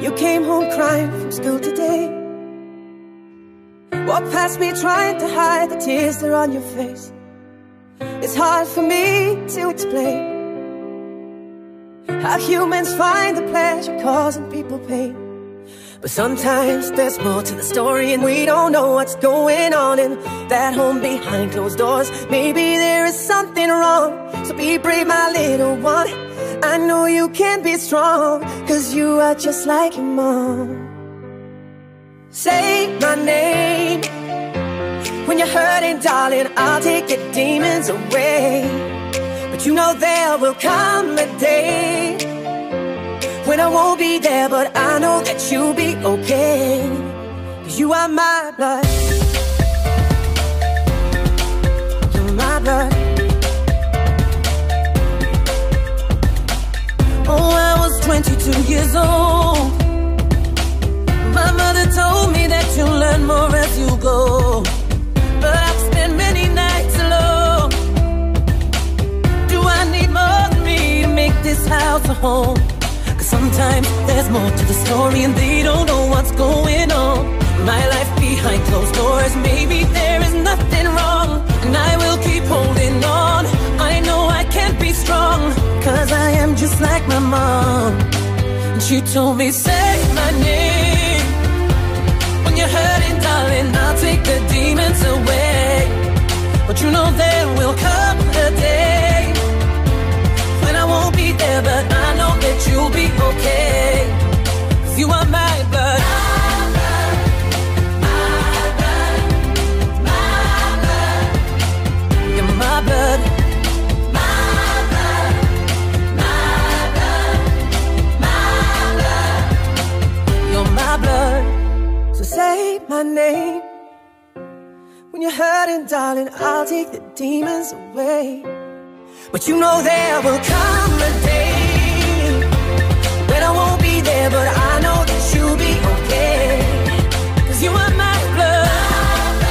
You came home crying from school today. Walk past me trying to hide the tears that are on your face. It's hard for me to explain how humans find the pleasure causing people pain. But sometimes there's more to the story and we don't know what's going on in that home behind closed doors. Maybe there is something wrong, so be brave, my little one. I know you can be strong, cause you are just like your mom. Say my name when you're hurting, darling. I'll take your demons away. But you know there will come a day when I won't be there, but I know that you'll be okay. Cause you are my blood. More as you go. But I've spent many nights alone. Do I need more than me to make this house a home? Cause sometimes there's more to the story and they don't know what's going on. My life behind closed doors, maybe there is nothing wrong. And I will keep holding on. I know I can't be strong. Cause I am just like my mom. And she told me, say my name. Take the demons away. But you know there will come a day when I won't be there, but I know that you'll be okay. 'Cause you are my blood. My blood, you're my blood. You're my blood. So say my name. When you're hurting, darling, I'll take the demons away. But you know there will come a day when I won't be there, but I know that you'll be okay. Cause you are my blood.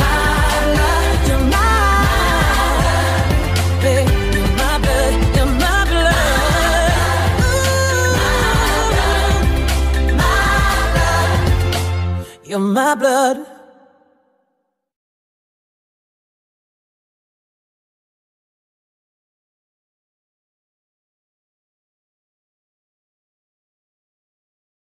My blood, you're my babe, you're my blood, you're my blood. Ooh, You're my blood.